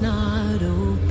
not over.